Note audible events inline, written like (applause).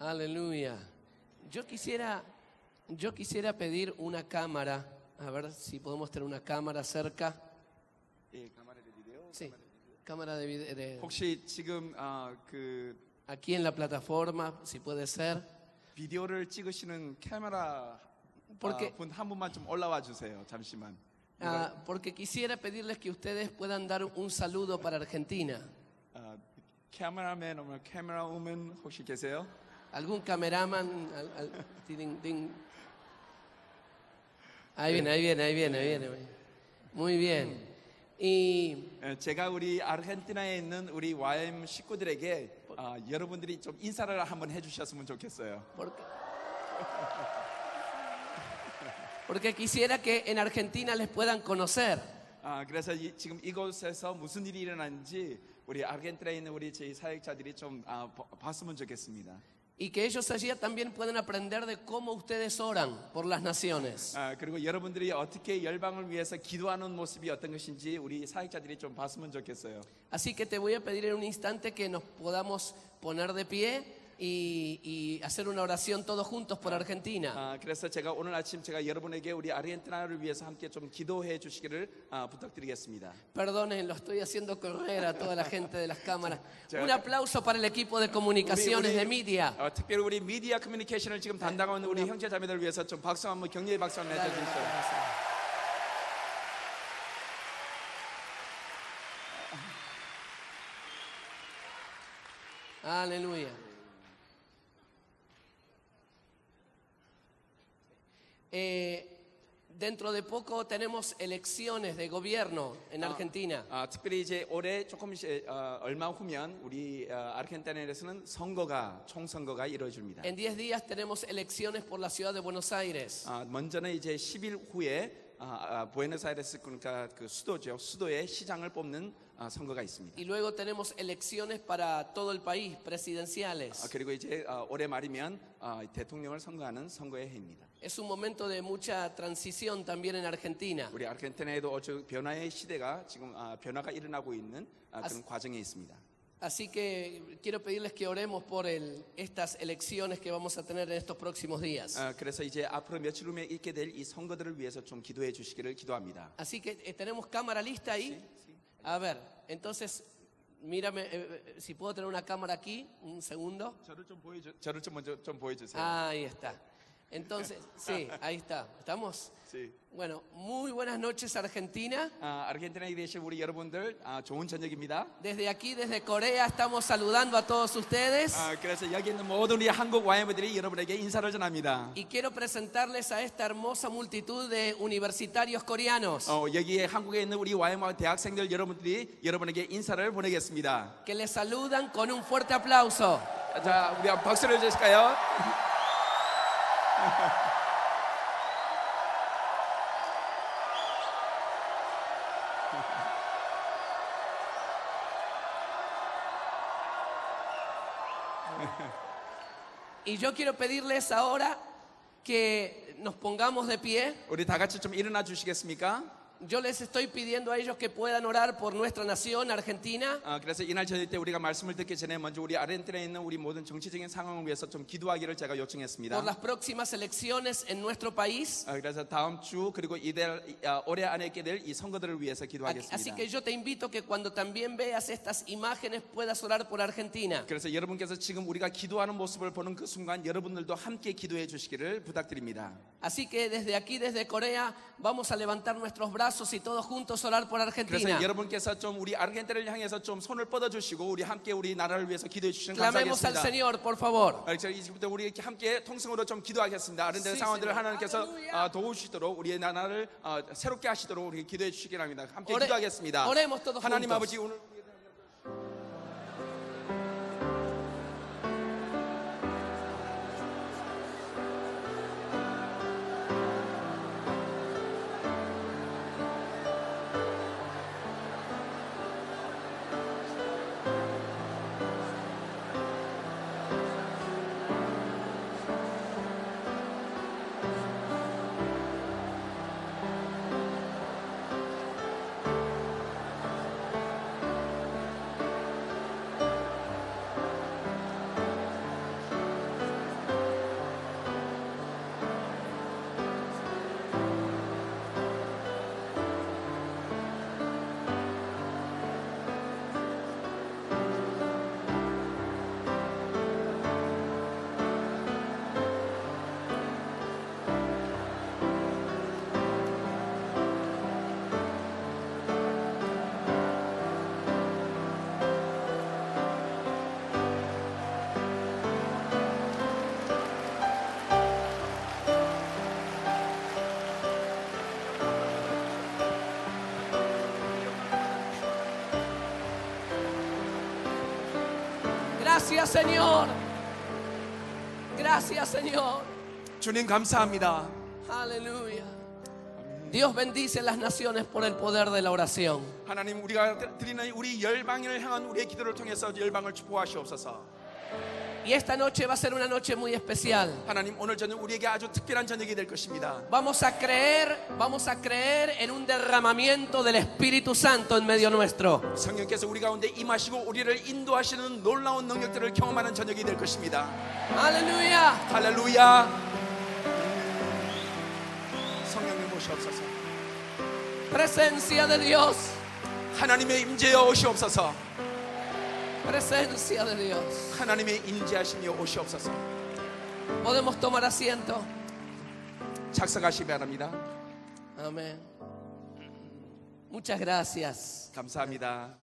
Aleluya. Yo quisiera, yo quisiera pedir una cámara, a ver si podemos tener una cámara cerca. 예, 카메라 비디오. Sí, cámara de video. 혹시 지금 아, 그 Aquí en la plataforma, si puede ser. 비디오를 찍으시는 카메라 porque- 분한 분만 좀 올라와 주세요. 잠시만. Ah, porque quisiera pedirles que ustedes puedan dar un saludo para Argentina. 아, 카메라맨 오면 카메라 우먼 혹시 계세요? ¿Algún cameraman? Al- al- tirin- tin. Ahí viene, ahí viene, ahí viene, ahí viene. Muy bien. 예, 제가 우리 아르헨티나에 있는 우리 YM 식구들에게 아, 여러분들이 좀 인사를 한번 해주셨으면 좋겠어요. porque, porque quisiera que en Argentina les puedan conocer. 아, 그래서 이- 지금 이곳에서 무슨 일이 일어나는지 우리 아르헨티나에 있는 우리 저희 사역자들이 좀 아, 봐- 봤으면 좋겠습니다. Y que ellos allí también puedan aprender de cómo ustedes oran por las naciones. 아, 그리고 여러분들이 어떻게 열방을 위해서 기도하는 모습이 어떤 것인지 우리 사역자들이 좀 봤으면 좋겠어요. Así que te voy a pedir en un instante que nos podamos poner de pie y, y hacer una oración todos juntos por Argentina. 아, 그래서 제가 오늘 아침 제가 여러분에게 우리 아르헨티나를 위해서 함께 좀 기도해 주시기를 아, 부탁드리겠습니다. Perdonen, lo estoy haciendo correr a toda la gente de las (laughs) cámaras. Ya. Un aplauso para el equipo de comunicaciones 우리- de media. 어, 특별히 우리 미디어 커뮤니케이션을 지금 담당하는 우리 형제 자매들 위해서 좀 박수 한번 격려의 박수 한번 해주십시오. Aleluya. Eh, dentro de poco tenemos elecciones de gobierno en Argentina. 아, 특별히 이제 올해 조금 시- 어, 얼마 후면 우리 어, 아르헨티나에서는 선거가 총선거가 이루어집니다. En 10 días tenemos elecciones por la ciudad de Buenos Aires. 아, 먼저는 이제 10일 후에 아, 아, 부에노스 아이레스 그러니까 그 수도죠. 수도의 시장을 뽑는 아, 선거가 있습니다. Y luego tenemos elecciones para todo el país, 아, presidenciales. 그리고 이제 아, 올해 말이면 아, 대통령을 선거하는 선거의 해입니다. Es un momento de mucha transición también en Argentina. 우리 아르헨티나에도 어쩌 변화의 시대가 지금 아, 변화가 일어나고 있는 아, 그런 과정에 있습니다. Así que quiero pedirles que oremos por el- estas elecciones que vamos a tener en estos próximos días. 아, 그래서 이제 앞으로 며칠 후에 있게 될 이 선거들을 위해서 좀 기도해 주시기를 기도합니다. Así que eh, tenemos cámara lista ahí. A ver, entonces, mírame, eh, eh, si puedo tener una cámara aquí, un segundo. 저를 좀 보여줘, 저를 좀 먼저 좀 보여주세요. Ahí está. Entonces, sí, ahí está. ¿Estamos? Sí. Bueno, muy buenas noches Argentina. 아, 아르헨티나에 계신 우리 여러분들 아, 좋은 저녁입니다. Desde aquí, desde Corea, estamos saludando a todos ustedes. 아, 그래서 여기 있는 모든 우리 한국 와이머들이 여러분에게 인사를 전합니다. Y quiero presentarles a esta hermosa multitud de universitarios coreanos 어, 여기에 한국에 있는 우리 와이머 대학생들 여러분들이 여러분에게 인사를 보내겠습니다. que les saludan con un fuerte aplauso. 자, 우리 한번 박수를 주실까요? Y yo quiero pedirles ahora que nos pongamos de pie. 우리 다 같이 좀 일어나 주시겠습니까? Yo les estoy pidiendo a ellos que puedan orar por nuestra nación, Argentina. 아, 그래서 이날 저녁 때 우리가 말씀을 듣기 전에 먼저 우리 아르헨티나에 있는 우리 모든 정치적인 상황을 위해서 좀 기도하기를 제가 요청했습니다. por las próximas elecciones en nuestro país. 아, 그래서 다음 주 그리고 이달 아, 올해 안에 있게 될 이 선거들을 위해서 Así 기도하겠습니다. que yo te invito que cuando también veas estas imágenes puedas orar por Argentina. 그래서 여러분께서 지금 우리가 기도하는 모습을 보는 그 순간 여러분들도 함께 기도해 주시기를 부탁드립니다. Así que desde aquí, desde Corea, vamos a levantar nuestros brazos y todos juntos orar por 그래서 Argentina. 여러분께서 좀 우리 아르헨티나를 향해서 좀 손을 뻗어 주시고 우리 함께 우리 나라를 위해서 기도해 주시면 Clamemos al 감사하겠습니다. Señor, por favor. 아, 자, 이제부터 우리 이렇게 함께 통성으로 좀 기도하겠습니다. 아르헨티나 Sí, 상황들을. 하나님께서. 아, 도우시도록 우리의 나라를 아, 새롭게 하시도록 우리 기도해 주시기 바랍니다. 함께 기도하겠습니다. oremos todos 하나님 juntos. 아버지 오늘 Gracias, Señor. Gracias, Señor. 주님 감사합니다. Aleluya. Dios bendice las naciones por el poder de la oración. 하나님 우리가 드리는 우리 열방을 향한 우리의 기도를 통해서 열방을 축복하시옵소서. Y esta noche va a ser una noche muy especial. 하나님 오늘 저녁 우리에게 아주 특별한 저녁이 될 것입니다. Vamos a creer, vamos a creer en un derramamiento del Espíritu Santo en medio nuestro. 성령께서 우리 가운데 임하시고 우리를 인도하시는 놀라운 능력들을 경험하는 저녁이 될 것입니다. Aleluya. 할렐루야. 성령님 오시옵소서. Presencia de Dios. 하나님의 임재여 오시옵소서. Presencia de Dios. 하나님의 임재하심이 오시옵소서. Podemos tomar asiento. 착석하시 기 바랍니다. Amén. Muchas gracias. 감사합니다.